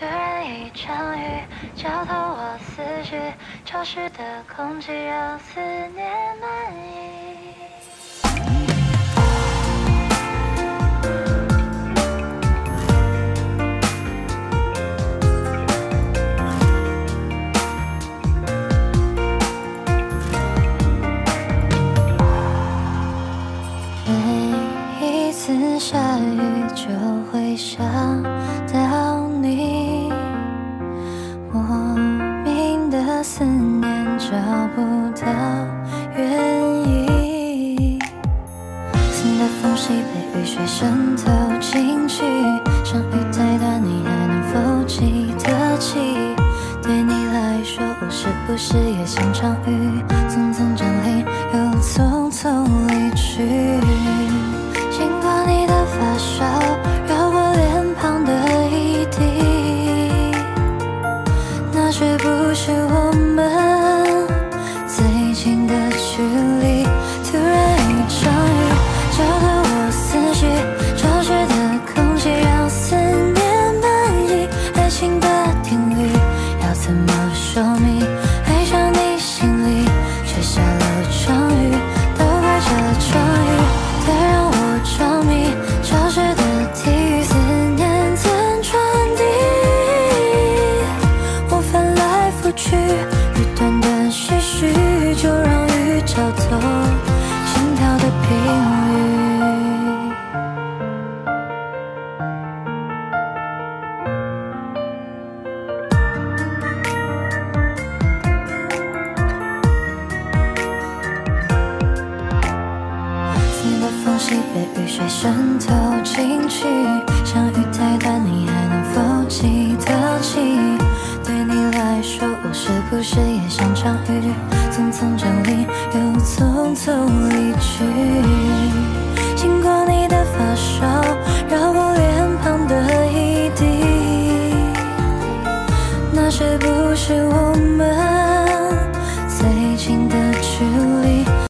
突然一场雨，浇透我思绪，潮湿的空气让思念满溢。每一次下雨就会想到你，莫名的思念找不到原因。新的缝隙被雨水渗透进去，像雨太大，你还能否记？得起？对你来说，我是不是也像场雨，匆匆降临又匆匆离去？经过你的发梢，那是不是我们去，雨断断续续，就让雨浇透心跳的频率。你的缝隙被雨水渗透进去，像雨太大，你还能否记得起？你说，我是不是也像场雨，匆匆降临又匆匆离去？经过你的发梢，绕过脸庞的一滴，那是不是我们？